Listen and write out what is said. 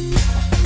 you